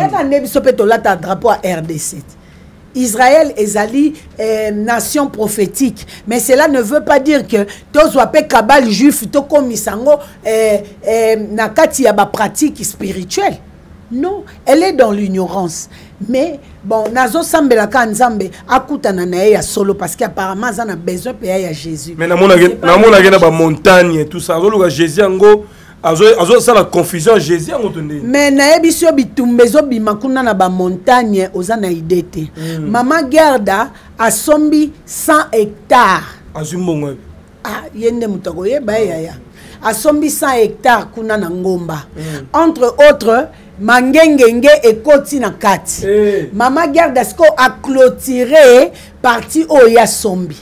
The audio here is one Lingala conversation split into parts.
yaka nde biso mpe tolata drapeau ya rdc Israël ezali euh, nation prophétique mais cela ne veut pas dire que tozwa mpe kabale juif tokomisa yango euh, euh, na kati ya bapratique spirituelle non elle est dans l'ignorance mais bon nazosambela kaka nzambe akutana na ye ya solo parce que apparemment aza na besoin mpe ya ya jésus mais namonaki na bamontagne tout ça azoluka jésus yango azosala confusion jésus yango to ndenge mais nayebi si yo bitumba ezobima kuna na bamontagne oza na idée te mm. mama gerda asombi 100 hectare azwi mbongo yabi ah, ye nde moto akoyeba ye yaya asombi 100 hectare kuna na ngomba mm. entre autres mangengenge ekoti na kati hey. Eh. mama gerda sikoyo aclotire parti oyo ya sombi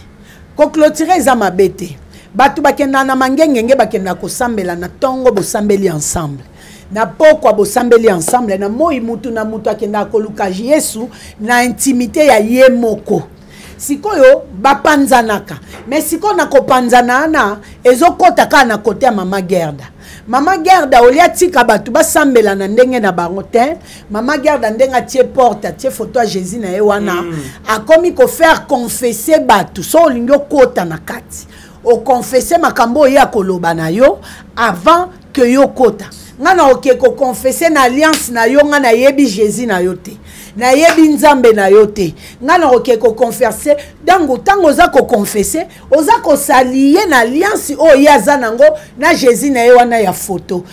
koclotire eza mabe te bato bakendaka na mangengenge bakendaka kosambela na ntongo bosambeli ensemble na pokwa bosambeli ensemble na moi moto na moto akendaka koluka yesu na intimité ya ye moko sikoyo bapanzanaka me sikoyo na kopanzana wana ezokɔta kaka na kote ya mama gerda mama gerda olie atika bato basambela na ndenge na bango te mama gerda ndenge atie porte atie foto ya jésus na ye wana mm. akomi kofaire confesse bato so olingi okota na kati okonfese makambo oyo ye akoloba na yo avant ke yo okota ngai na oke kokonfese na alliance na yo ngai nayebi jésus na yo te nayebi nzambe na yo te ngai nakoke koconfese ntango ntango oza koconfese oza kosalie na alliance oyo ye aza nango na jésus na ye wana ya foto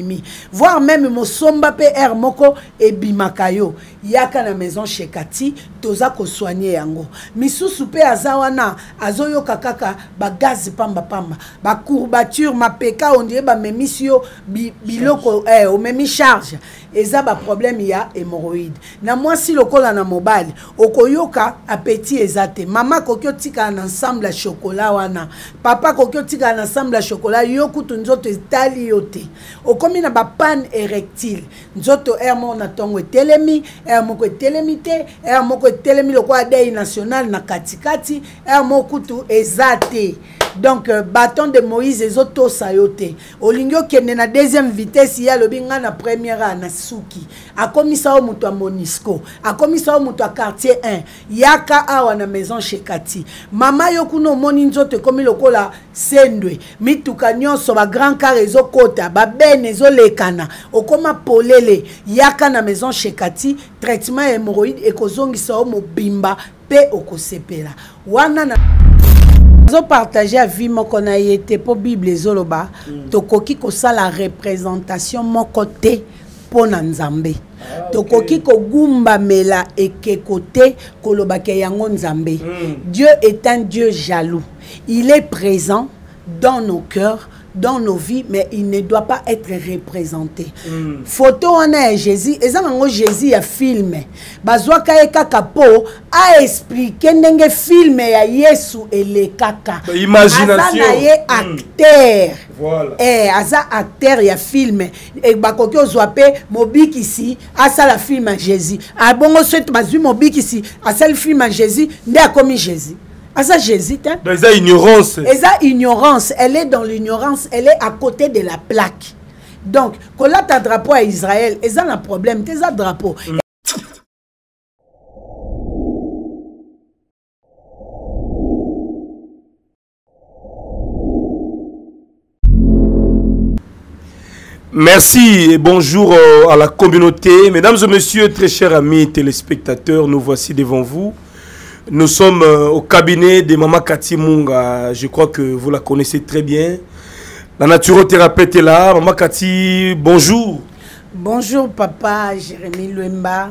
ebimi voire meme mosomba mpe aire moko ebimaka yo yaka na maison shekati toza kosoigne yango misusu mpe aza wana azoyoka kaka bagaze pambapamba bacourbature mapeka ondire bamemisi yo biloko eh, omemi charge eza baproblème ya hémoroïde na mwasi lokola na mobali okoyoka apeti eza te mama akoki otikala na ensemble ya shokola wana papa akoki otikala na ensemble ya shokola yo kutu nzoto etali yo te okomi na bapane erectile nzoto r moko na ntongo etelemi r moko etelemi te r moko etelemi lokola dei national na katikati r moko kutu eza te donc euh, baton de moïse ezotosa yo te olingi okende na deuxième vitesse ye alobi ngai na première a na suki akomisa yo moto ya monisco akomisa yo moto ya quartier 1 yaka awa na maison shekati mama yo kuna omoni nzoto ekomi lokola sendwe mituka nyonso bagrand car ezokota babene ezolekana okoma polele yaka na maison shekati traitement ya hémoroïde ekozongisa yo mobimba pe okosepela wana na azopartage avi moko na ye te mpo bible ezoloba mm. tokoki kosala representation moko te mpo na nzambe ah, okay. tokoki kogumbamela ekeko te kolobaka yango nzambe mm. dieu est un dieu jaloux il est présent dans nos cœurs dans nos vies mais il ne doit pas être représenté mm. photo wana ya jésus eza nango jésus ya filme bazwaka ye kaka mpo aexplike ndenge filme ya yesu elekaka aza na ye hmm. acteur mm. voilà. eh, aza acteur ya filme e, bakoki ozwa mpe mobikisi asala filme ya jésus abongo ah, soki bazwi mobikisi asali filme ya jésus nde akomi jésus ça j'hésite. Hein? ignorance. ignorance. Elle est dans l'ignorance. Elle est à côté de la plaque. Donc, quand là, as drapeau à Israël, et ça, un problème. T'es drapeau. Mm. Merci et bonjour euh, à la communauté. Mesdames et messieurs, très chers amis téléspectateurs, nous voici devant vous nous sommes euh, au cabinet de Mama Cathy Munga. Je crois que vous la connaissez très bien. La naturothérapeute est là. Mama Cathy, bonjour. Bonjour papa Jérémy Luemba,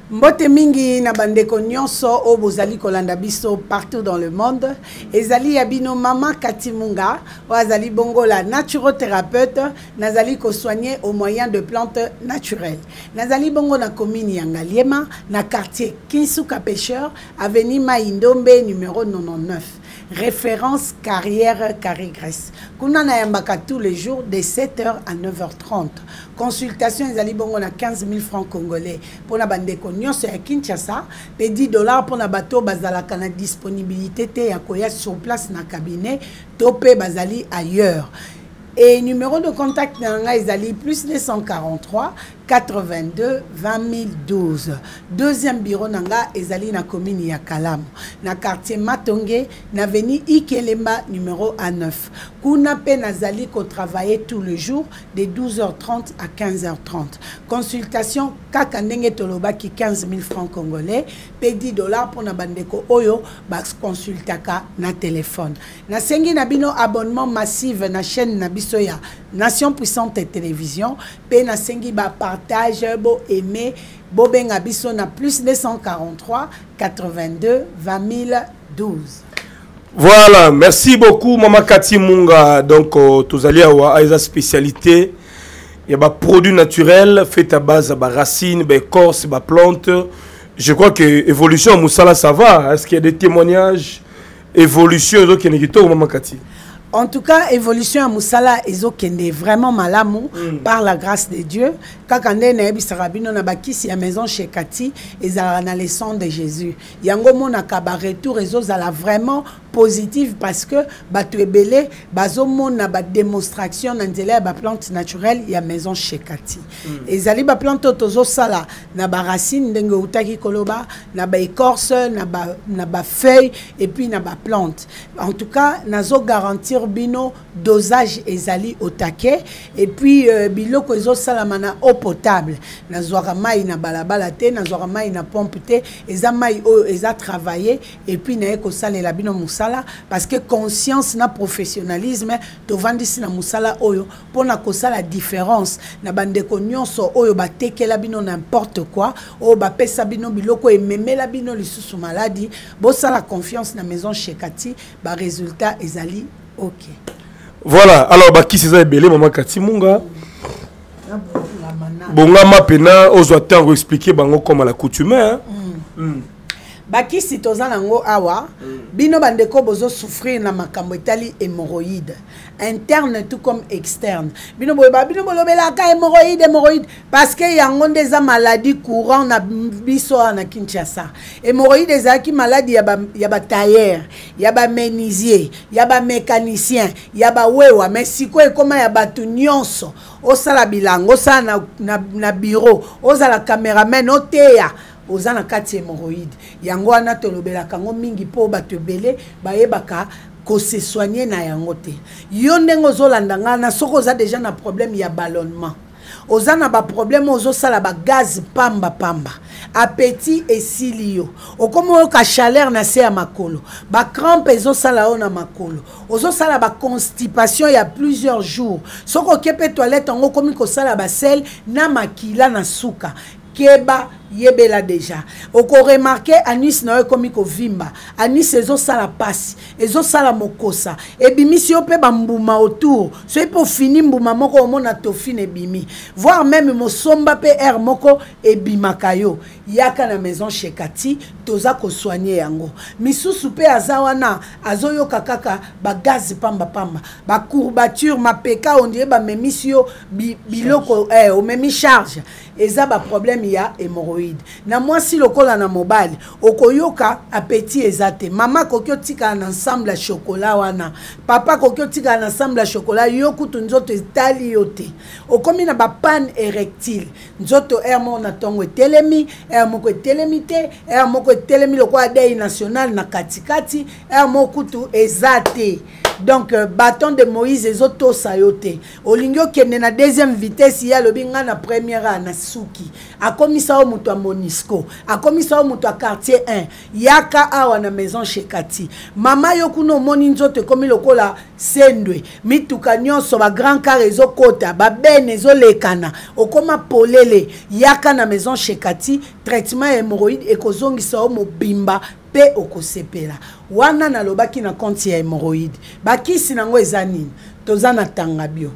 mbote mingi na bandeko nyonso oyo bozali kolanda biso partout dans le monde ezali ya bino mama katimunga oyo azali bongo la naturothérapeute nazali kosoigne au moyen de plante naturelle nazali bongo na commune ya ngaliema na quartier kinsuka pêcheur avenue mai ndombe numero 99 Reference carrière carré Grèce. Kuna na yambaka tous les jours de 7h à 9h30. Consultation ezali bongo na 15 000 francs congolais pona bandeko nyonso ya Kinshasa pe 10 dollars pona bato bazalaka na disponibilité te ya koya sur place na cabinet to pe bazali ailleurs. Et numéro de contact na ngai ezali plus 243 82 2012 deuxième bureau na nga ezali na commune ya kalamu na quartier matonge na veni ikelemba numero a 9 kuna mpe nazali kotravaille tout le jour de 12h30 à 15h30 consultation kaka ndenge tolobaki 15 000 francs congolais mpe 10 dollars mpo na bandeko oyo baconsultaka na telefone nasengi na bino abonnement massive na chaîne na biso ya nation puissante télévision pe nasengi ba partage bo aime bobenga biso na plus 243 82 20 12 voilà merci beaucoup mama kati munga donc euh, tozali awa ah, eza spécialité ya baproduit naturel fait à base ya baracine baécorce baplante je crois que évolution ya mosala ça va est ce qu'il y a des témoignages evolution ezokende kitoko mama kati en tout cas évolution ya mosala ezokende vraiment malamu mm. par la grâce de dieu kaka nde nayebisaka bino na bakisi ya maison chez kati ezalaka na le sang de jésus yango omonaka baretour ezozala vraiment positive parce que bato ebele bazomona badémonstration na nzela ya baplante naturelle ya maison chez kati mm. ezali baplante oyo tozosala na ba racine ndenge outaki koloba na ba écorce na ba na ba feuille et puis na ba plante en tout cas nazo garantir bino dosage ezali au taquet et puis euh, biloko ezosalama na eau potable nazwaka mai na balabala te nazwaka mai na pompe te eza mai oyo eza travailler et puis naye kosalela bino mosala parce que conscience na professionnalisme tovandisi na mosala oyo pona kosala difference na bandeko nyonso oyo batekela bino n'importe quoi oyo bapesa bino biloko ememela bino lisusu maladi bosala confiance na maison shekati baresultat ezali ok voilà alors bakisi eza ebele mama kati munga bongama mpena ozwa ntango explike bango koma la coutume hein? mm. Mm. bakisi toza nango awa mm. bino bandeko bozosouffrir na makambo etali hémoroïde interne tout comme externe bino boyeba bino bolobelaka hémorroïde hémorroïde parce que yango nde eza maladie courant na biso awa na kinshasa hémorroïde ezalaki maladi ya batailleur ya baménisier ya bamécanicien ya bawewa mais sikoyo ekoma ya bato nyonso osala bilanga osala na, na, na bureau ozala cameraman oteya oza na kati ya hémorroïde yango wana tolobelaka yango mingi mpo bato ebele bayebaka ko se soigner na yango te yo ndenge ozolanda ngai na soki oza deja na problème ya ballonnement oza na baproblème ozosala bagaz pamba pamba apeti esili yo okomi oyoka chaleur na se ya makolo bacrampe ezosala yo na makolo ozosala baconstipation ya plusieurs jours soki oke mpe toilette yango okomi kosala basele na makila na suka keba yebela deja okoremarke anus na yo ekomi kovimba anus ezosala mpasi ezosala mokosa ebimisi yo mpe bambuma autour soki mpe ofini mbuma moko omona tofine ebimi voir meme mosomba mpe aire moko ebimaka yo yaka na maison shekati toza kosoigne yango misusu mpe aza wana azoyoka kaka bagazi pambapamba bacourbature mapeka ondire bamemisi yo biloko bi eh, omemi charge eza ba problème ya hémorroïde na mwasi lokola na mobali okoyoka appétit eza te mama akoki otikala na ensemble ya chokola wana papa akoki otikala na ensemble ya chokola yo kutu nzoto etali yo te okomi na bapane érectile nzoto aire moko na ntongo etelemi aire moko etelemi te aire moko etelemi lokola dei national na katikati aire moko kutu eza te donc euh, baton de moïse ezotosa yo te olingi okende na deuxième vitesse ye alobi ngai na première a na suki akomisa yo moto ya monisco akomisa yo moto ya quartier 1 yaka awa na maison shekati mama yo kuna omoni nzoto ekomi lokola sendwe mituka nyonso bagrand car ezokota babene ezolekana okoma polele yaka na maison shekati traitement ya hémoroïde ekozongisa yo mobimba mpe okosepela wana nalobaki na konti ya hemoroïde bakisi na yango eza nini toza na tanga bio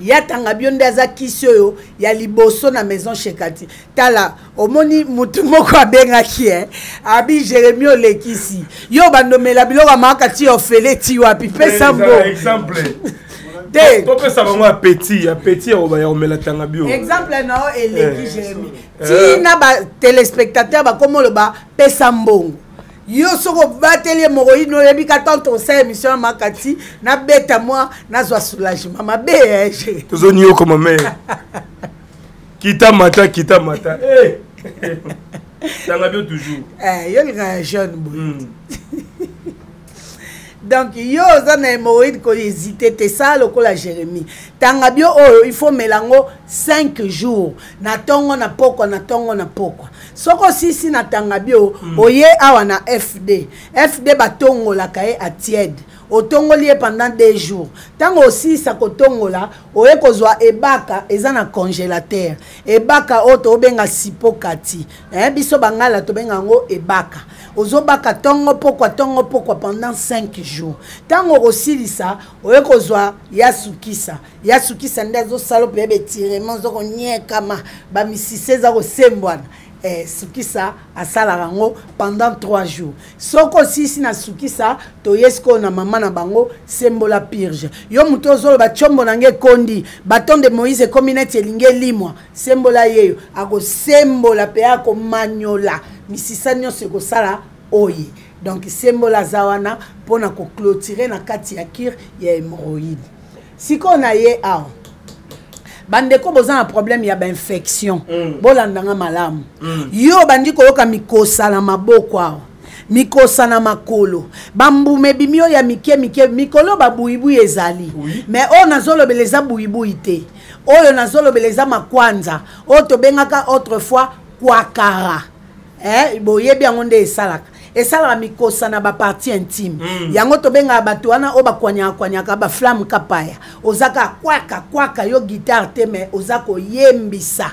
ya tanga bio nde aza kisi oyo ya liboso na maison shekati tala omoni motu moko abengaki e eh? abi jérémi olekisi yo bandomela biloko amakaka ti ofele ti wapi pesa mbo te topesa bango apeti apeti ya komela tanga bio exemple nao eleki eh. jérémi ti na ba téléspectateur bakoma oloba pesa mbongo yo soki obateli ye moko yini oyebi ka tante osala émission ya makati nabeta mwa nazwa soulagement mabe ege tozonioka mame kita mata kita mata eh. tanga bio toujours eh, yo olingaka jeune boye hmm. donc yo oza na hémorroïde ko hésité te sala lokola jérémie tanga bio oyo il faut mela yango 5 jours na ntongo na pokwa na ntongo na pokwa soki osisi na tanga bio mm. oye awa na fd fd batongolaka ye atiede otongoli ye pendant deux jours ntango osilisa kotongola oye kozwa ebaka eza na congélateur ebaka oyo tobenga sipo kati eh, biso bangala tobenga yango ebaka ozobaka ntongo pokwa ntongo pokwa pendant 5 jours ntango okosilisa oye kozwa ya sukisa ya sukisa nde azosala mpe betirema oza koniekama bamisise eza kosembwana eh, sukisa asalaka yango pendant 3 jours soki osilisi na sukisa toye sikoyo na mama na bango sembola purge yo moto ozoloba tiombo na nge ekondi baton de moïse ekomi neti elingi elimwa sembola yeyo akosembola mpe akomanyola misisa nyonso ekosala oye donc sembola aza wana mpo na koclotire na kati ya kire ya hémoroïde sikoyo na ye awa bandeko boza na problème ya bainfection mm. bolanda nga malamu mm. yo obandi koyoka mikosa na maboko awa mikosa na makolo bambuma ebimi oyo ya mike mike mikolo babuibui ezali oui. mais oyo nazolobela eza buibui te oyo nazolobela eza makwanza oyo tobengaka autrefois kwakara eh, boyebi yango nde esalaka esalaka mikosa na baparti intime mm. yango tobengaka bato wana oyo bakwanyaka kwanyaka baflamme kapaya oza kaka kwaka kwaka yo guitare te mai oza koyembisa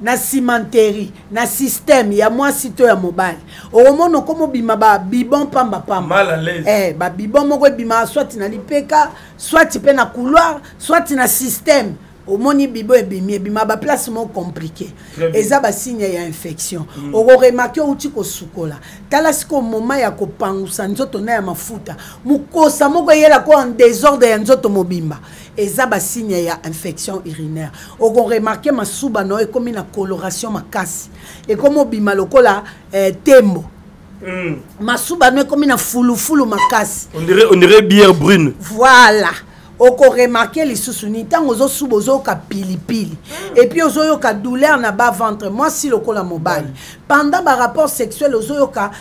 na cimenterie na système ya mwasi to ya mobali okomona okomobima babibon pamba pamba eh, babibon moko ebimaka swati na lipeka swati mpe na couloir swati na système omoni bibo ebimi ebima baplace moko compliqué eza basigne ya infection mm. okoremake outi kosukola tala sikoyo moma ya kopangusa nzoto na ya mafuta mokosa moko eyelako en désordre ya nzoto mobimba eza ba signe ya infection urinaire oko remarquer masuba no ekomi na coloration makasi ekomi obima lokola eh, tembo mm. masuba no ekomi na fulufulu makasi on dirait, on dirait bière brune voilà okoremarke lisusu ni ntango ozosuba ozoyoka pilipili hmm. epuis ozoyoka douleur na bas ventre mwasi lokola mobali pendant barapport sexuel ozoyoka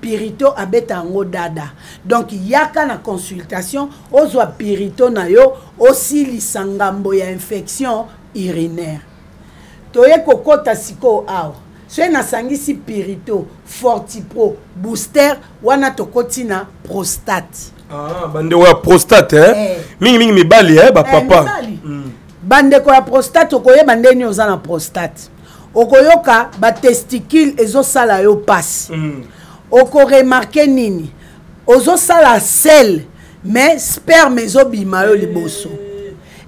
pirito abeta yango dada donc yaka na consultation ozwa pirito na yo osilisa ngambo ya infection urinaire toye kokɔta sikoyo awa soki nasangisi pirito fortipro booster wana tokoti na prostate ah, bandeko ya prostate eh? Eh. mingi mingi mibali eh, bapapa eh, mm. bandeko ya prostate okoyeba ndenge nini oza na prostate okoyoka batesticule ezosala yo mpasi mm. okoremarke nini ozosala sele mais sperme ezobima yo liboso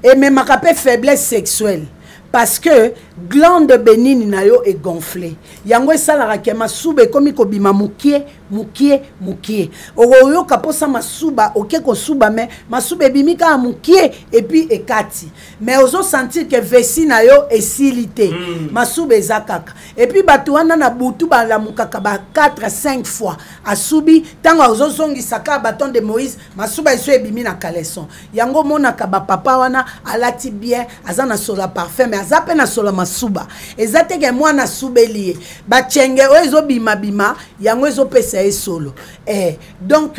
ememaka mpe faiblesse sexuelle parce que glande benini na yo egonfle yango esalaka ke masuba ekomi kobima mokie mokie mokie okoyoka mposa masuba oke kosuba me masuba ebimi kaka mokie epuis ekati mais ozo sentir que vesi na yo esili te mm. masuba eza kaka epuis bato wana na butu balamukaka ba 4 5 fois asubi ntango azozongisaka baton de moïse masuba eso ebimi na caleson yango omonaka bapapa wana alati bien aza na sola parfum me aza mpe na sola masuba eza teke mwana asubeli ye bacenge oyo ezobimabima yango ezopesa ye solo eh, donc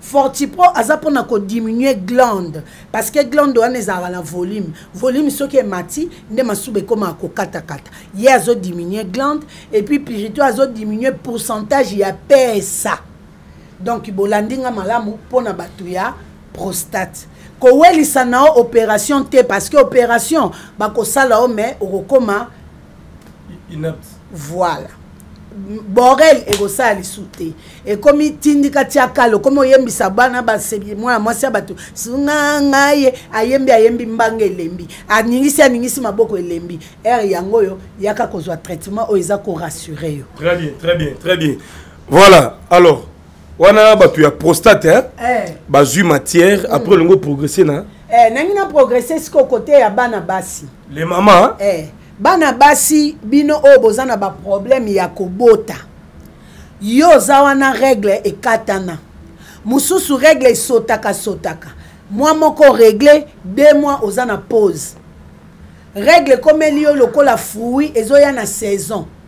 fortipro aza mpona kodiminue glande parce que glande wana ezalaka na volume volume soki emati nde masuba ekomaka kokatakata ye azodiminue glande epuis pirito azodiminue pourcentage ya pesa donc bolandi nga malamu mpona bato ya prostate kowelisa na yo opération te parce que opération bakosala yo mais okokoma inapte voilà borel ekosala lisu te ekomi tindika tia kala okomi oyembisa bana basebi mwana mwasi ya bato sunga ngai ye ayembi ayembi mbanga elembi aningisi aningisi maboko elembi ere yango oyo yaka kozwa traitement oyo eza korassure yo très bien très bien très bien voilà alors wana bato ya prostate hein? eh. bazwi matière mm. après olingi progresser na eh, nangi na progresser sikoyo kote ya bana basi le mama eh. bana basi bino oyo oh, boza na baproblème ya kobota yo oza wana règle ekatana mosusu règle esotaka sotaka mwa moko regle de mwa oza na pause règle ekomeli yo lokola fruit ezoya na saison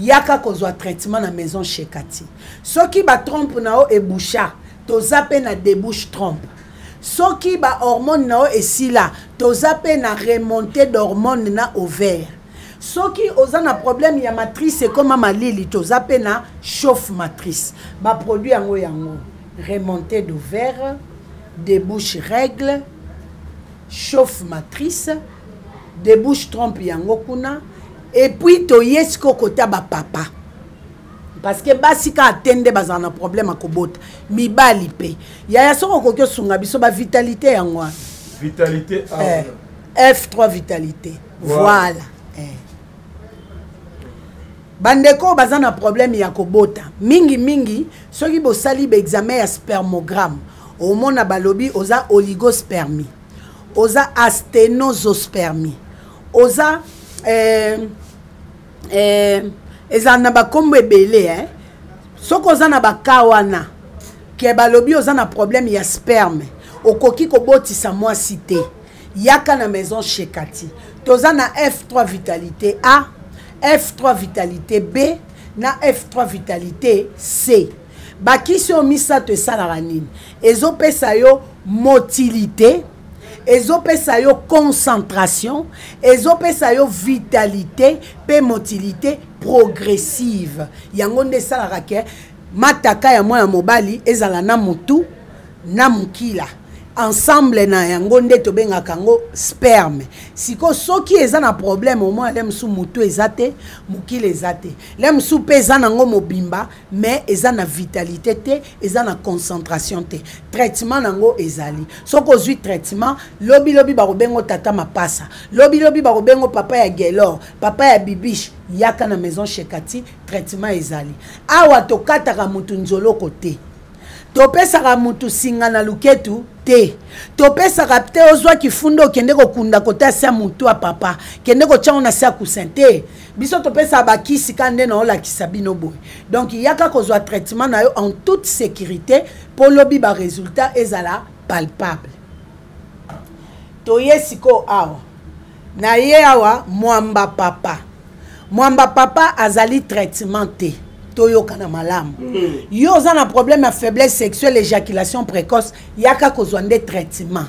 yaka kozwa traitement na maison chez kati soki batrompe na yo eboucha toza mpe na debouche trompe soki bahormone na yo esila toza mpe na remonte d'hormone na ovaire soki oza na problème ya matrice ekoma malili toza mpe na chauffe matrice baproduit yango yango remonte d'ovaire debouche règle chauffe matrice debouche trompe yango kuna epuis toye sikoyo kota bapapa parce que basi kaka te nde bazala na problème ya kobota mibali mpe yaya soki okoki osunga biso bavitalite yango wana vitalité eh, f3 vitalité voilà, voilà. Eh. bandeko oyo baza na problème ya kobota mingimingi soki bosali baexamen ya spermogramme omona balobi oza oligospermie oza astenosospermie oza eh, eh, ezala na bakombo ebele eh? soki oza na baka wana ke balobi oza na problème ya sperme okoki kobotisa mwasi te yaka na maison chez Cathy toza na F3 vitalité A F3 vitalité B na F3 vitalité C bakisi oyo misato esalaka nini ezopesa yo motilité ezopesa yo concentration ezopesa yo vitalité mpe motilité progressive yango nde esalaka ke mataka ya mwana mobali ezala na motu na mukila ensemble na yango nde tobengaka yango sperme sikoyo soki eza na problème omona le mosusu motu eza te mokili eza te le mosusu mpe eza nango mobimba mais eza na vitalité te eza na concentration te traitement nango ezali soki ozwi traitement lobilobi bakobengo tata mapasa lobilobi bakobengo papa ya gelor papa ya bibiche yaka na maison shekati traitement ezali awa tokataka motu nzoloko te topesaka mutu singa na luketu te topesaka te ozwa kifunda okende kokunda kota sia mutu ya papa kende kotyango na sia kusin te biso topesaka bakisi ka nde naolakisa bino boye donc yaka kozwa traitement na yo en toute sécurité mpo lobi baresultat ezala palpable toye sikoyo awa Na ye awa mwamba papa. Mwamba papa azali traitement te. toyokana malamu mm. yo oza na problème ya faiblesse sexuelle éjaculation précoce yaka kozwa nde traitement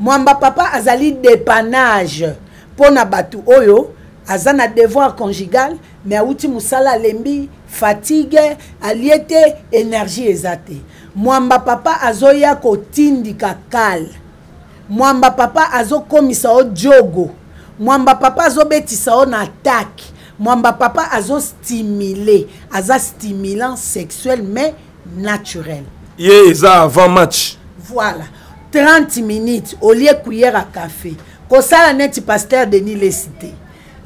mwamba papa azali dépannage mpo na bato oyo aza na devoir conjugal mais awuti mosala alembi fatigue alie te énergie eza te mwamba papa azoya kotindika kale Mwamba papa azokomisa yo diogo. Mwamba papa azobetisa yo na attaque. Mwamba papa azostimule. Aza stimulant sexuel mais naturel. Ye eza avant match. Voilà. 30 minutes au lieu cuillère à café. Kosala neti pasteur Denis Lessi te.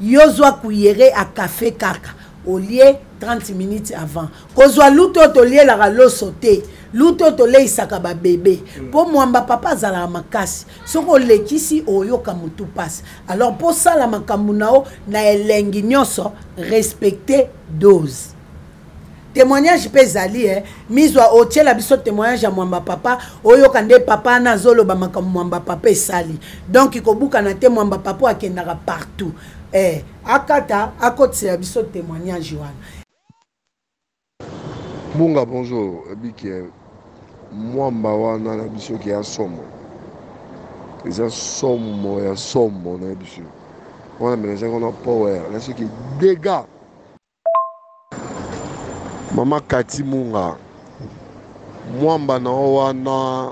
Yo zwa cuillère à café kaka au lieu 30 minutes avant. kozwa lutu oyo tolielaka loso te lutu oyo toleisaka babebe mpo mm. mwamba papa azalaka makasi soki olekisi oyoka motu mpasi alors mpo osala makambo na yo na elengi nyonso respecte dose témoignage mpe ezali e mizwa otyela biso témoignage ya mwamba papa oyoka nde papa wana azoloba makambo mwamba papa esali donk kobukana te mwamba papa akendaka partout e akata akotisela biso témoignage wana Bunga bonjour oyebi que mwamba wana na biso que ya somo eza somo ya somo na biso wana melangeaki wana power na soki degat mama kati munga mwamba na yo wana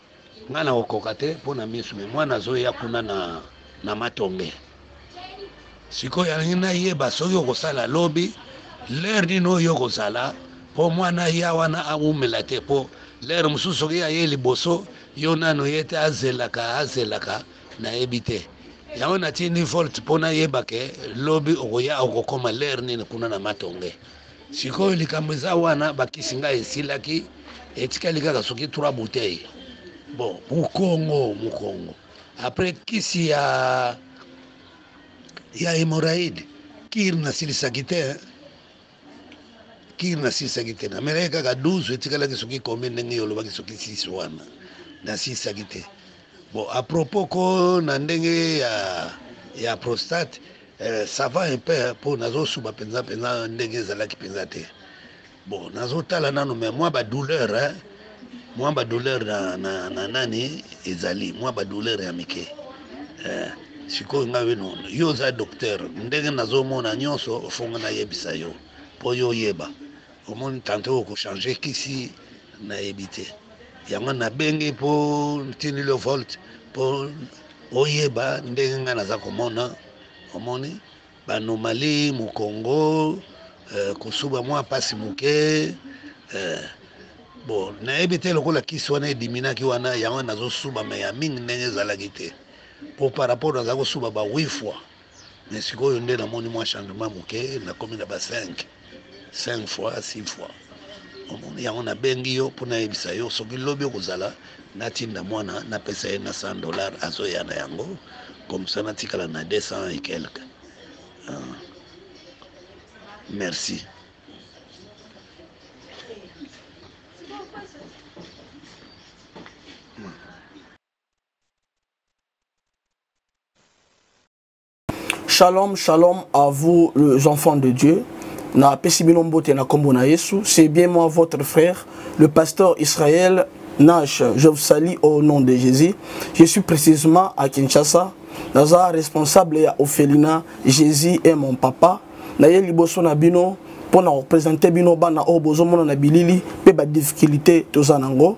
Nga na okoka te mpo na misu me mwana azoya kuna na, na matonge sikoyo alingi nayeba soki okosala lobi lere nini oyo okozala mpo mwana ya wana awumela te mpo lere mosusu soki aye liboso yo nano ye te azelaka azelaka nayebi te yango natindi volte mpo nayeba ke lobi okoya okokoma lere nini kuna na matonge Sikoyo likambo eza wana bakisi ngai esilaki etikali kaka soki 3 bouteille bon mukongo mukongo après kisi ya ya hémorraïde kir nasilisaki te kir nasilisaki te namelaki kaka 12 etikalaki soki kombi ndenge yo olobaki soki 6 wana nasilisaki te bon apropos ko na ndenge ya, ya prostate Eh ça va un peu po nazo suba penza penza ndenge ezalaki penza te bon nazo tala nanu mais mwa ba douleur hein mwa ba douleur na, na, na nani ezali mwa ba douleur ya mike eh, sikoyo ngai wino yo oza docteur ndenge nazomona nyonso ofonga nayebisa yo mpo yo oyeba Omoni tanto oko changer kisi nayebi te yango nabengi mpo ntindili yo volte mpo oyeba ndenge ngai naza komona omoni banomali mokongo eh, kosuba mwa mpasi moke eh, bo nayebi te lokola kisi wana ediminaki wana yango nazosuba me ya mingi ndenge ezalaki te mpo par rapport naza kosuba ba 8 fois Mais sikoyo nde namoni mwa changement moke nakomi na ba 5 5 fois 6 fois omoni yango nabengi yo mpo nayebisa yo soki lobi okozala natinda mwana napesa ye na 100 dollar azoya na yango komsa natikala na 200 et quelque ah. merci Shalom, shalom à vous les enfants de Dieu. Na Pesibino Mbote na Kombo na Yesu. C'est bien moi votre frère, le pasteur Israël Nash. Je vous salue au nom de Jésus. Je suis précisément à Kinshasa. Naza responsable ya Ophelina. Jésus est mon papa. Na ye liboso na bino pona représenter bino bana oyo bozomona na bilili pe ba difficulté toza nango.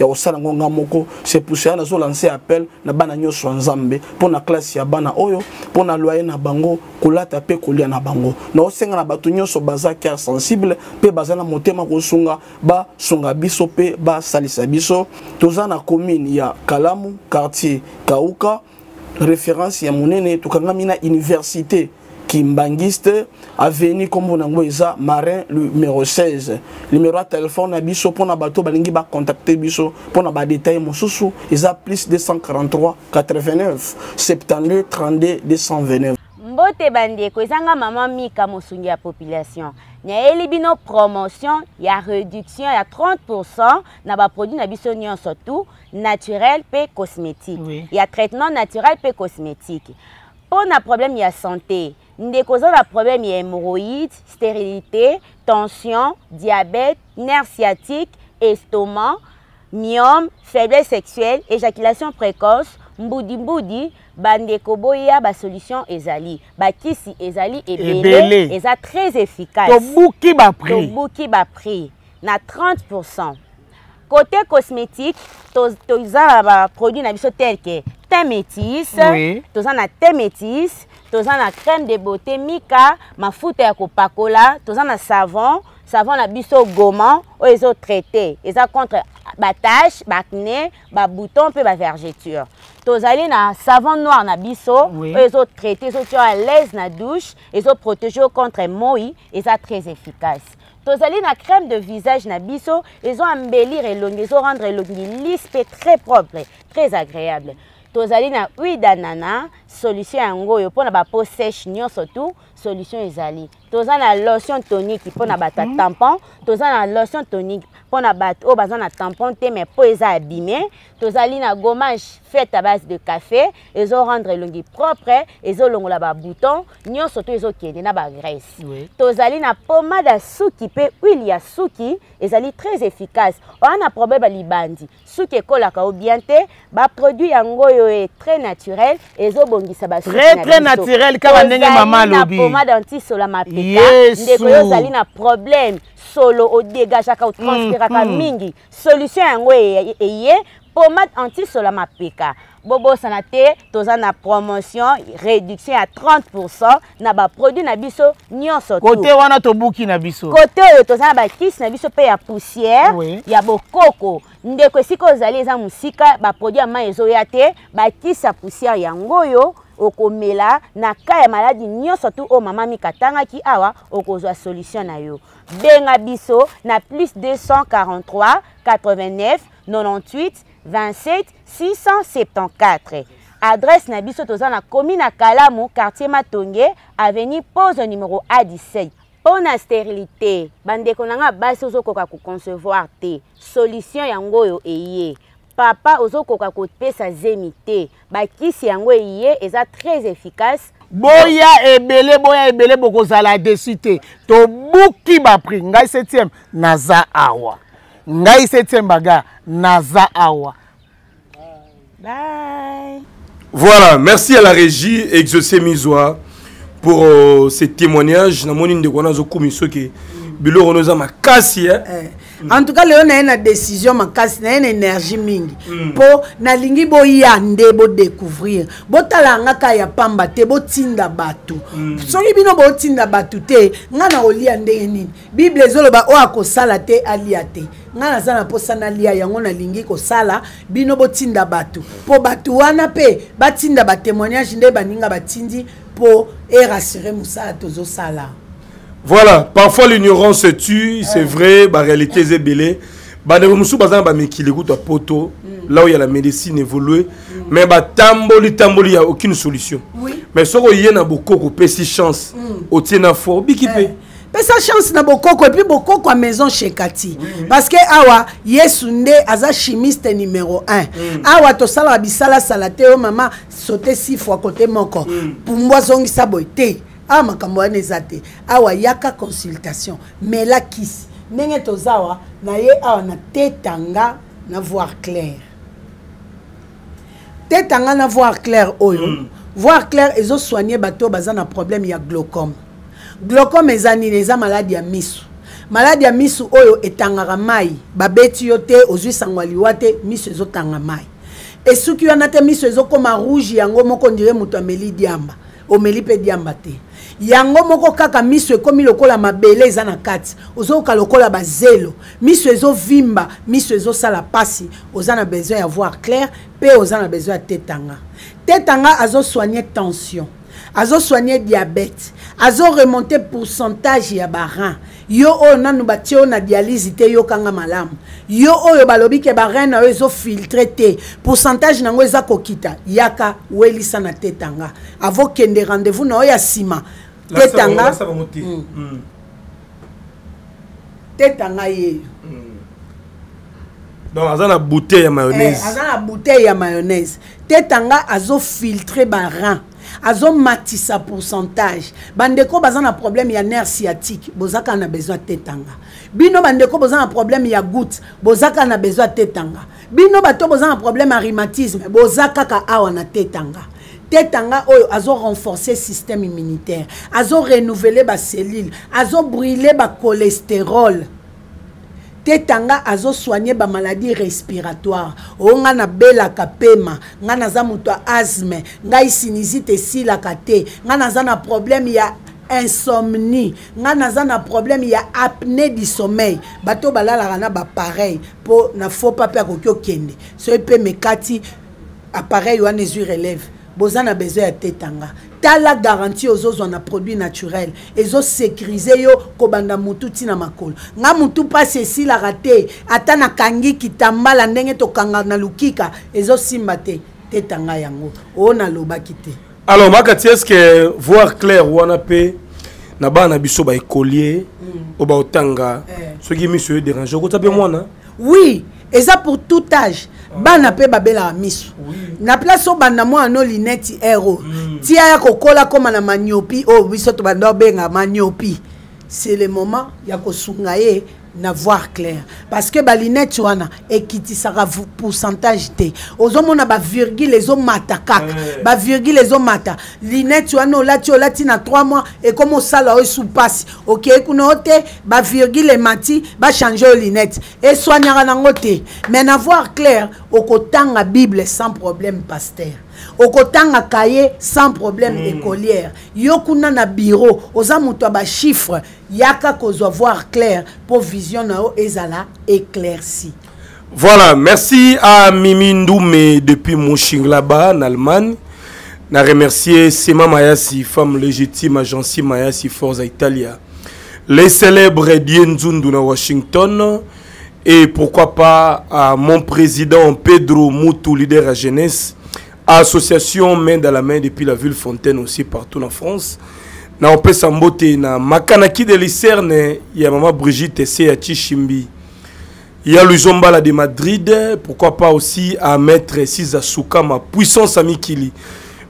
ya kosala yango nga moko se poussea nazolanse appel na bana nyonso ya nzambe mpo na klase ya bana oyo mpo na loye na bango kolata mpe kolia na bango naosenga na bato nyonso baza cœur sensible mpe baza na motema kosunga basunga biso mpe basalisa biso toza na commune ya kalamu quartier kauka référence ya monene tokangami na université kimbangiste aveni nkombo na yango eza marin numero 16 numero ya telefone na biso mpo na bato balingi bacontacte biso mpo na badetail mosusu eza plus 243 89 72 32 229 mbote bandeko eza nga mama mika mosungi ya population nayeli bino promotion ya réduction ya 30 na baproduit na biso nyonso tout naturel mpe cosmétique oui. ya traitement naturel mpe cosmétique mpo na problème ya santé ndeko oza na problème ya hémorroïde stérilité tension diabète nerf sciatique estomac myome faiblesse sexuelle éjaculation précoce mbudimbudi bandeko boya basolution ezali bakisi ezali ebele eza très efficace tobuki baprix na 30 Côté cosmétique, toza na ba produits na biso tel que thé métis, oui. toza na thé métis, toza na crème de beauté Mika, mafuta ya kopakola, toza na savon, savon na biso goma oyo ezo traité, eza contre ba tache, ba acné, ba bouton mpe ba vergeture. Tozali na savon noir na biso oui. oyo ezo traité, ezo tia à l'aise na douche, ezo protéger contre moi, eza très efficace. tozali na crème de visage na biso ezo embellir elongi ezo rendre elongi lisse mpe très propre très agréable tozali na huile d'anana solution yango oyo mpo na bapo sèche nyonso tout solution ezali toza na lotion tonique mpo na bato ya mhm. tampon toza na lotion tonique mpo na bato oyo baza na tampon te mais mpo eza abime tozali na gommage faite à base de café ezo rendre elongi propre ezo longola ba bouton nyonso to ezo kende na ba graisse oui. tozali na pommade ya suki pe huile ya suki ezali très efficace oa na problème ya libandi suki ekolaka o bien te ba produit yango oyo e très naturel ezo bongisa ba très très naturel kaka ndenge mama alobi na pommade anti sola mapeka ndeko yo ozali na problème solo odegageaka otranspiraka mm, mm. mingi solution yango eye pomade anti sola mapeka bobosana te toza na promotion réduction ya 30 na baproduit na biso nyonso kote wana tobuki na biso kote oyo toza na bakisi na biso mpe ya poussière oui. ya bokoko ndeko esika ozali eza mosika baproduit ya mai ezoya te bakisi ya poussière yango oyo okomela na ka ya maladi nyonso tu oyo mama mika atangaki awa okozwa solution na yo benga biso na plus 243 89 98 27 674 adresse na biso toza na komi na kalamu quartier matonge avenue pose numero a 17 mpo na sterilité bandeko na ngai basi ozokoka koconcevoir te solution yango oyo eye papa ozokoka kopesa zemi te bakisi yango eye eza très efficace boya ebele boya ebele bokozala desi te tobuki bapri ngai septième naza awa ngai septième baga naza awa bye voilà merci à la régie exaucé miswa pour euh, ce témoignage namoni ndeko wana azokumi soki biloko wana eza makasi eh. eh. en tout cas lelo naye na décision makasi naye na énergie mingi mpo hmm. nalingi boya nde bodécouvrir botala nga ka ya pamba te botinda bato hmm. soki bino botinda bato te nga na olia ndenge nini bible ezoloba oyo akosala te alia te ngai naza na mposa nalia yango nalingi kosala bino botinda bato mpo bato wana mpe batinda batemoignage nde baninga batindi mpo erassure mosala tozosala voilà parfois l'ignorance tue c'est ah. vrai baréalité eza ebele bandeko mosusu baza na bamikili kutu ya poto mm. là où ya la médecine évolue mm. mais batamboli tamboli ya aucune solution oui. mais soki oye na bokoko opesi chance mm. otie na fo obiki mpe eh. pesa chance na bokoko epuis bokoko ya maison shekati oui, oui. parce que awa yesu nde aza chimiste numero 1 mm. awa tosalaka bisalasala te yo mama sote sifwa kote moko mm. pumbu azongisa boye te awa makambo wana eza te awa yaka consultation mela kisi ndenge toza awa na ye awa na tetanga na voir claire teta ngai na voir clair oyo mm. voir clair ezo soigne bato oyo baza na problème ya glaucome glaucome eza nini eza maladi ya miso maladi ya miso oyo etangaka mai babeti yo te ozwi sango ya liwa te miso ezotanga mai esuki wana te miso ezokoma rouge yango moko ndire moto ameli diamba omeli mpe diamba te yango moko kaka miso ekomi lokola mabele eza na kati ozoyoka lokola bazelo miso ezovimba miso ezosala mpasi oza na besoin ya voir clair mpe oza na besoin ya tetanga tetanga azosoigne tension azosoigne diabete azoremonte pourcentage ya barin Yo oyo nanu batie yo na dialyse te yoka nga malamu yo oyo balobi ke bareine na yo ezofiltre te pourcentage na yango eza kokita yaka welisa na teta nga avokende rendez-vous na yo ya nsima teta nga hmm. hmm. teta nga yeyo hmm. donc aza na bouteille ya mayonnaise eh, aza na bouteille ya mayonnaise teta nga azofiltre barin azomatisa pourcentage bandeko baza na problème ya nerf sciatique boza kaka na besoin tetanga bino bandeko boza na problème ya goute boza kaka na besoin tetanga bino bato boza na problème ya rhumatisme boza kaka awa na tetanga tetanga oyo azo renforcer système immunitaire azo renouveler bacellule azo brûler bacholesterole teta nga azo soigne ba maladie respiratoire o nga na belaka pema nga naza moto ya asme ngai sinizite esilaka te nga naza na problème ya insomnie nga naza na problème ya apnée du sommeil bato balalaka na bapareil mpo na faux pape akoki okende soki mpe mekati appareil wana ezwi relève boza na besoin ya tetanga tala garantie ozozwa na produit naturel ezosécurise yo kobanda motu ntina makolo nga motu mpasi esilaka te ata nakangi kitambala ndenge tokanga na lukika ezosimba te teta ngai yango oyo nalobaki te alors makati eske voir claire wana mpe na bana na biso baekolie mm. oyo baotanga eh. soki miso yo dérange okota mpe eh. mwana oui eza pour tout âge bana mpe babelaka miso na place obanda mwana no lineti ero mm. tia ya kokola koma na maniopi oyo oh, biso tobanda obenga maniopi c'est le moment ya kosunga ye na voir clair parce que balinete wana ekitisaka pourcentage te ozomona bavirgule ezomata kaka eh. bavirgule ezomata linete wana olati olati na 3 mois ekoma osala oyo esu mpasi okei kuna o te bavirgule emati bachange oyo linete eswaniaka nango te mais na voir claire okotanga bible sans problème pasteur okotanga kaye sans problème mm. écolière yo kuna na bureau oza moto ya bachiffre yaka kozwa voir claire mpo vision na yo ezala éclairci voilà merci à mimi ndoume depuis monchinglabat na allemagne na remercier sema mayasi femme légitime agenci mayasi forza italia Les célèbres Dieu Nzundu na Washington et pourquoi pas à mon président Pedro Mutu, leader à jeunesse, association main dans la main depuis la ville Fontaine aussi partout en France. Na opesa mbote na makanaki de Lucerne ya maman Brigitte Ese ya Chishimbi. Ya Luzombala de Madrid, pourquoi pas aussi à maître Siza Soukama, puissance à Mikili.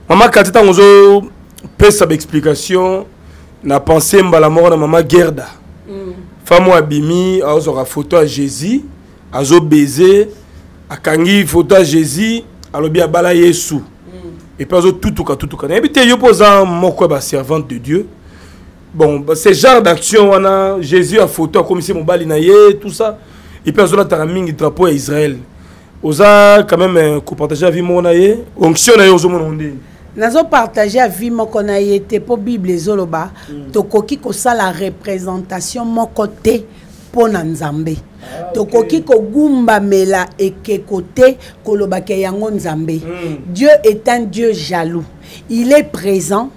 Maman Katita Ngozo pesa explication na pense mbala moko na mama gerda mm. femme oyo abimi azwaka foto ya jésus azobeze akangi foto ya jésus alobi abala yesu mm. epuis azotutuka tutuka nayebi te yo mpo oza moko ya baservante de dieu bon ce genre d'action wana jésus ya foto akomisi mobali na ye tout ça epuis azolataka mingi drapeau ya israel oza quand même euh, kopartage avis moko na ye onction na ye ozomona ndenge nazopartage avis moko na ye te mpo bible ezoloba mm. tokoki kosala représentation moko te mpo na nzambe ah, tokoki kogumbamela ekeko te kolobaka yango nzambe mm. dieu est un dieu jaloux il est présent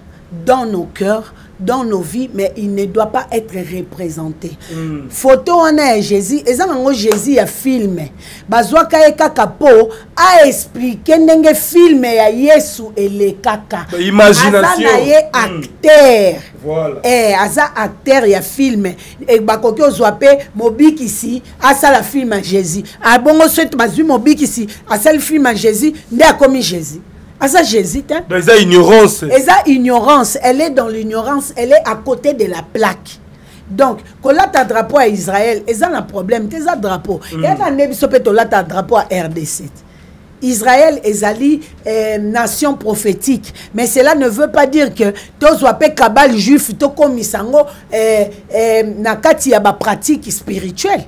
dans nos cœurs, dans nos vies, mais il ne doit pas être représenté. Mm. Photo on a Jésus, et ça Jésus a filmé. Bazwa kaye kaka po a expliqué ndenge film ya Yesu et les kaka. Bah, imagination. Aza ye hmm. acteur. Mm. Voilà. Eh, aza acteur ya film et bakoki ozwa pe mobikisi asala film à Jésus. Abongo ah, soit bazwi mobikisi asala film à Jésus, nde akomi Jésus. aza jésus te donc eza ignorance eza ignorance elle est dans l'ignorance elle est à côté de la plaque donc kolata drapeau ya israël eza na problème te eza drapeau mm. eyaka nde biso mpe tolata drapeau ya rdc Israël ezali euh, nation prophétique mais cela ne veut pas dire que tozwa mpe kabale juif tokomisa yango euh, euh, na kati ya bapratique spirituelle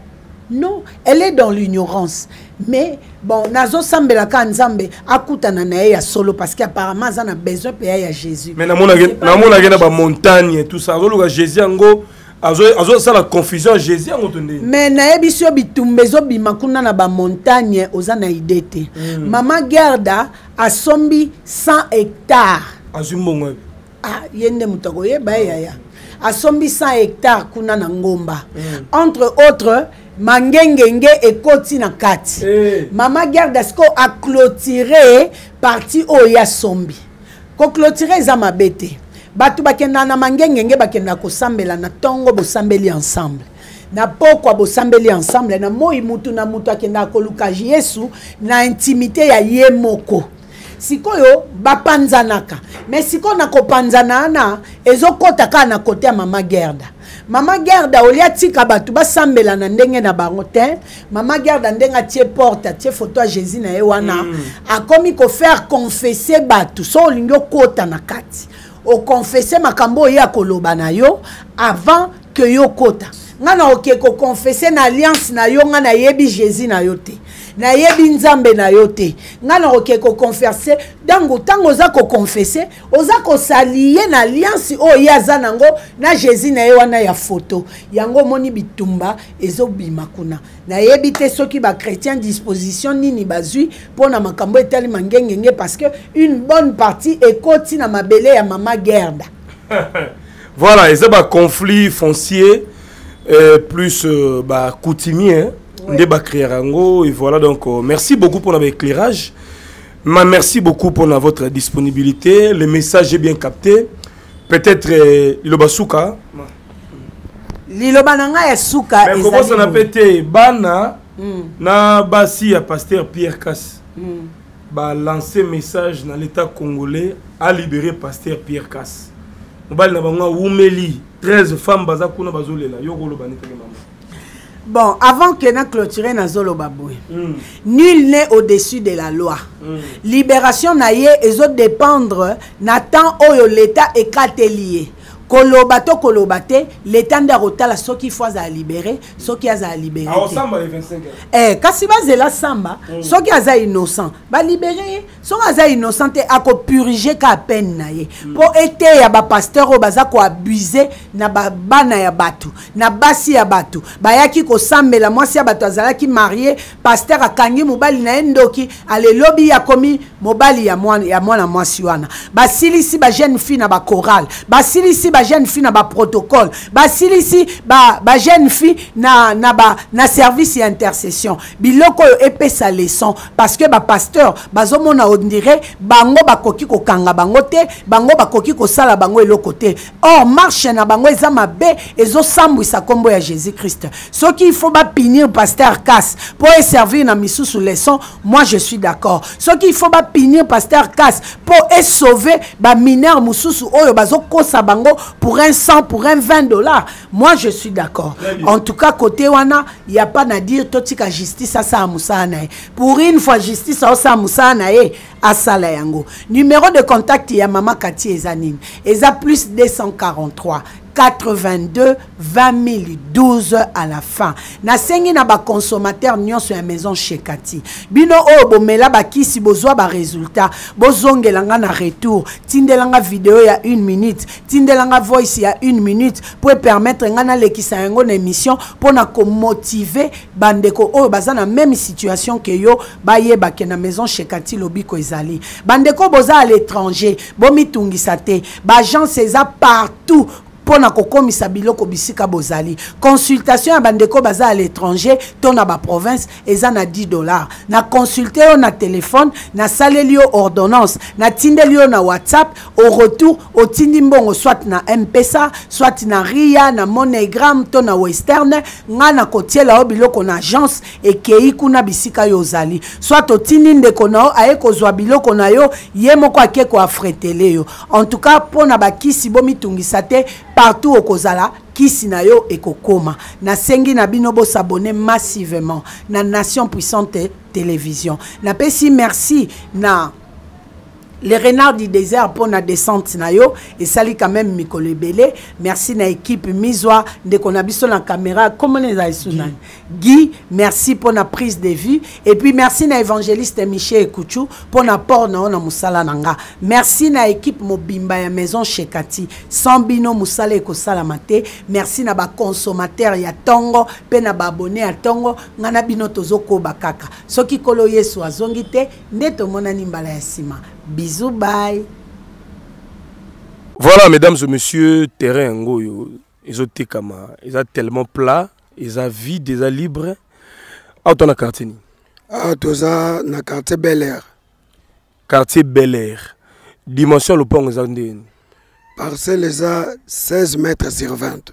non elle est dans l'ignorance mais bon nazosambela kaka nzambe akutana na ye ya solo parce que apparemment aza na besoin mpe ya ya jésus mais namonaki na bamontagne tout ça azoluka jésus yango azosala confusion jésus yango to ndenge mais nayebisi yo bitumba ezobima kuna na bamontagne oza na idée te mm. mama gerda asombi 100 hectare azwi mbongo ah ye nde moto akoyeba ye yaya asombi 100 hectare kuna na ngomba mm. entre autres mangengenge ekoti na kati eh. mama garde siko aclotire parti oyo ya sombi koclotire eza mabe te bato bakendaka na mangengenge bakendaka kosambela na ntongo bosambeli ensemble na pokwa bosambeli ensemble na moi motu na motu akendaka koluka yesu na intimité ya ye moko sikoyo bapanzanaka me sikoyo na kopanzana wana ezokɔta kaka na kote ya mama gerda mama gerda olie atika bato basambela na ndenge na bango te mama gerda ndenge atie porte atie foto ya jésus na ye wana mm. akomi kofaire confesse bato so olingi okota na kati okonfese makambo oyo ye akoloba na yo avant que yo kota nga na oke ko confesser na alliance na yo nga nayebi Jésus na yo te nayebi nzambe na yo te ngai nakoke koconfese ntango ntango oza koconfese oza kosalie na alliance oyo ye aza nango na jésus na ye wana ya foto yango omoni bitumba ezobima kuna nayebi te soki bachrétien disposition nini bazwi mpo na makambo etali mangengenge parce que une bonne partie ekoti na mabele ya mama gerda voilà eza ba conflit foncier euh, plus euh, ba coutumier hein? ouais. nde ba créer yango et voilà donc euh, merci beaucoup pour l'éclairage ma merci beaucoup pour votre disponibilité le message est bien capté peut-être euh, liloba suka liloba na ngai ya suka mais kobosana mpe te bana mm. na basi ya pasteur pierre kasi mm. ba lancer message na l'etat congolais a libérer pasteur Pierre Kass mobali na bango awumeli 13 femmes baza kuna bazolela yo koloba nete ke mama bon avant que na clôturer nazoloba boye mm. nul n'est au-dessus de la loi mm. libération na ye ezodépendre na temps oyo l'état ekateli ye koloba to koloba te leta nde akotala soki fo azala libere soki azala libere eh, kasi bazela samba mm. soki aza innocent balibere ye soki aza innocent te akopurige ka peine na ye mpo mm. eteya bapasteur oyo baza koabuse na bana ya bato na basi ya bato bayaki kosambela mwasi ya bato azalaki marie pasteur akangi mobali na ye ndoki alelobi akomi mobali ya mwana, ya mwana mwasi wana basilisi bajeune fille na bacorale basilisi bajeune fille na baprotocole basilisi bajeune ba fille na, na, ba, na service ya intercession biloko oyo epesa leçon parce que bapasteur bazomona ondire bango bakoki kokanga bango te bango bakoki kosala bango eloko te Or marche na bango eza mabe ezosambwisa nkombo ya Jésus Christ. Soki il faut ba punir pasteur Kas mpo e servir na misusu leçon, moi je suis d'accord. Soki il faut ba punir pasteur Kas mpo e sauver ba mineurs mususu oyo bazokosa bango pour un 100 pour un 20 dollars, moi je suis d'accord. En tout cas côté wana il y a pas na dire totika justice asala musala na ye. Pour une fois justice asala musala na ye asala yango numero de contact ya mama kati eza nini eza plus 243 82 20 012 à la fin nasengi na baconsommateur nyonso ya maison shekati bino oyo bomela bakisi bozwa baresultat bozongela nga na retour tindela nga video ya une minute tindela nga voice ya une minute mpo epermettre ngai nalekisa yango na émission mpo na komotive bandeko oyo baza na meme situation ke yo bayeba ke na maison shekati lobiko ezali bandeko boza à l'étranger bomitungisa te baagence eza partout mpo na kokomisa biloko bisika bozali consultation ya bandeko baza à l'étranger to na baprovince eza na 10 dollars na consulte yo na telefone nasaleli yo ordonnance natindeli yo na whatsapp au retour otindi mbongo soit na mpesa soit na ria na monegram to na western ngai nakotiela yo biloko na agence ekei kuna bisika yo ozali soit otindi ndeko na yo aye kozwa biloko na yo ye moko ake koafretele yo en tout cas mpo na bakisi bomitungisa te partout okozala kisi na yo ekokoma nasengi na bino bosabone massivement na nation puissante télévision napesi merci na le renard du désert mpo na descente na yo esali quand même mikolo ebele merci na équipe mizwa ndeko na biso na caméra komona eza esu nani guy merci mpo na prise de vue et puis merci na évangéliste michel ekuchu mpo na port na yo na mosala na nga merci na équipe mobimba ya maison shekati sans bino mosala ekosalama te merci na baconsommateur ya ntongo mpe na baabonne ya ntongo nga na bino tozokoba kaka soki kolo yesu azongi te nde tomonani mbala ya sima bisous bye voilà mesdames et messieurs terrain yango oyo ezotekama eza tellement plat eza vide eza libre awa to na quartier nini ah, toza na quartier bel air quartier bel air dimension ya lopango eza ndeni parcelle eza 16 mètre sur 20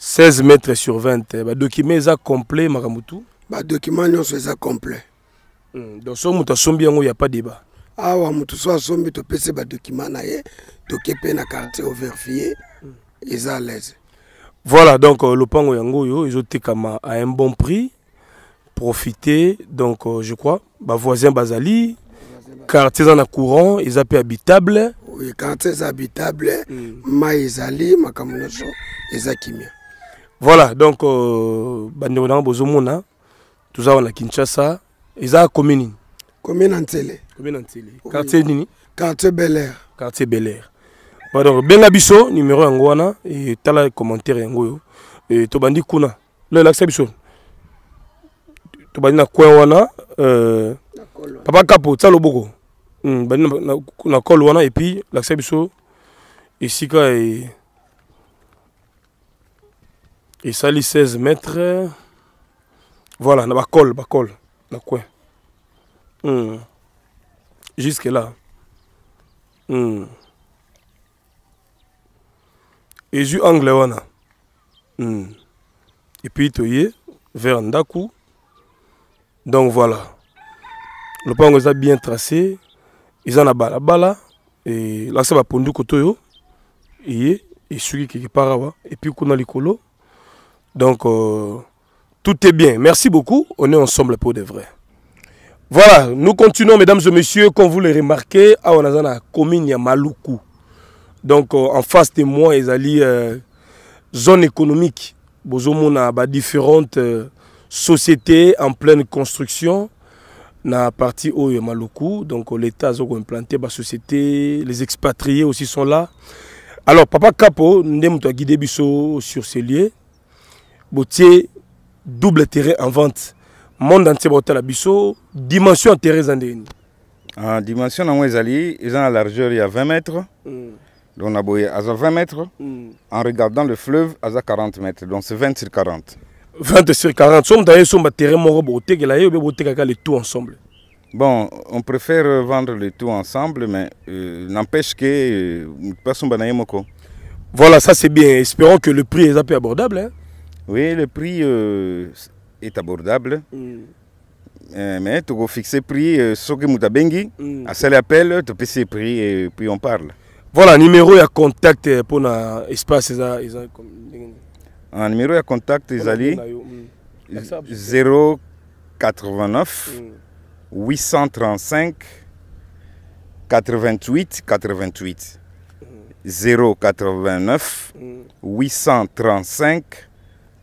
16 mètre sur 20 eh, badocument eza complet makambo tu badocument nyonso eza complet Hmm, donc soki moto asombi yango ya pas débat awa moto so asombi topesi badocument na ye toke mpe na quartier overfie hmm. eza à l'aise voilà donc euh, lopango yango oyo ezotekama à un bon prix profiter donc euh, je crois bavoisin bazali quartier eza na courant eza mpe habitable oui, quartier eza habitable mm. mai ezali makambo nyonso eza kimia voilà donc euh, bandeko na yango bozomona toza awa na kinshasa eza commune nini commune ya nsele commune ya nsele quartier nini quartier bel air quartier bel air donc benga biso numero yango wana etala commentaire yango oyo e, tobandi kuna lo elakisa biso tobandi na coin wana euh, papa kapo tia loboko hmm, bandi na cole wana epuis lakisa biso esika e, esali 16 mètre voilà na bakole bakole na coin mm. jusque là mm. ezwi angle wana mm. epuis toye vers ndako donc voilà lopango eza bien tracé eza na balabala e, lakisa bapondu koto oyo eye esuki quelque part awa epuis kuna likolo donc euh, tout est bien merci beaucoup on est ensemble pour de vrai voilà nous continuons mesdames et messieurs comme vous le remarquez awa naza na commune ya maluku donc euh, en face de moi ezali euh, zone économique bozomona ba différentes euh, sociétés en pleine construction na partie oyo ya maluku donc euh, l'état azo koimplante basociété les expatriés aussi sont là alors papa capo nde moto aguide biso sur ce lieu botie double terrain en vente monde entier baotala biso dimension ya terrain eza ndenge nini ah, dimension nango ezali eza na largeur ya 20 mètres mm. donc na boye aza 20 mètres mm. en regardant le fleuve aza 40 mètres donc c'est 20 sur 40 20 sur 40 soki moto aye somba terrain moko bokotekela ye obe botekaka le tout ensemble bon on préfère vendre le tout ensemble mais euh, n'empêche que euh, moto mpe asomba na ye moko voilà ça c'est bien espérons que le prix eza mpe abordable hein? oui le prix euh, est abordable mm. Eh, mais toko fixe prix euh, soki moto abengi mm. asali appel topesi ye prix et puis on parle voilà numéro ya contact euh, mpo na espace eza eza ah, numéro ya contact ezali 089 835 88 88 089 835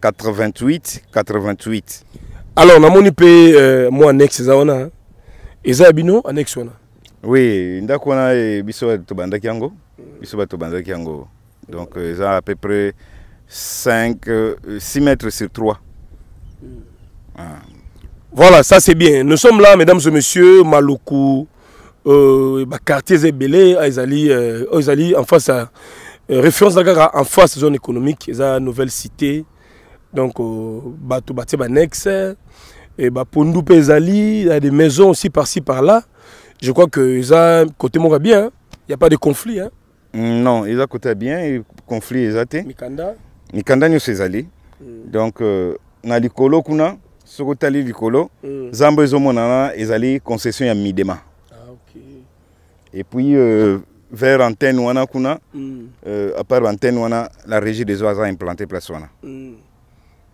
88 88 alors namoni mpe euh, mwa annexe eza wana hein. eza ya bino annexe wana oui ndako wana eh, biso bato tobandaki yango biso bato tobandaki yango donc euh, eza à peu près 5 6 euh, mètres sur 3 hmm. ah. voilà ça c'est bien nous sommes là mesdames et messieurs maluku euh, baquartier eza ebele ah, ezali euh, oyo ezali en face ya euh, référence na kaka en face zone économique eza nouvelle cité donc bato batie banexe bapondu mpe ezali ya des maisons aussi par ci par là je crois que eza côté moko ya bien il n'y a pas de conflit hein. Mm, non, eza kota bien, conflit eza te. Mikanda Mikanda nyoso ezali. Mm. Donc euh, na likolo kuna soki otali likolo mm. zamba ezomonana ezali concession ya midema ah, okay. et puis euh, vers antenne wana kuna mm. euh, à part antenne wana la régie des oies a implanté place wana mm.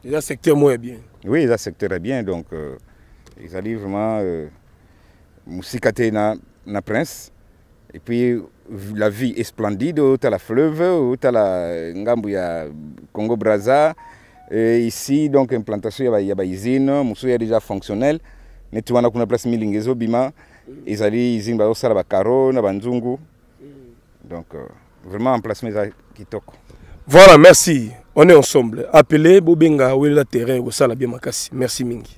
eza secteur moko ya bien oui eza secteur ya bien donc euh, ezali vraiment euh, mosika te na, na prince Et puis la vie est splendide, à la fleuve, à la ngambu ya Congo Brazza. Et ici donc implantation ya ba, ya ba usine, musu ya déjà fonctionnel. Mais tu wana kuna place milingi ezo bima, ezali usine ba osala ba carreaux na ba nzungu. Donc euh, vraiment emplacement eza kitoko. Voilà, merci. On est ensemble. Appelez Bobenga Wela Terrain, Osala bien makasi. Merci mingi.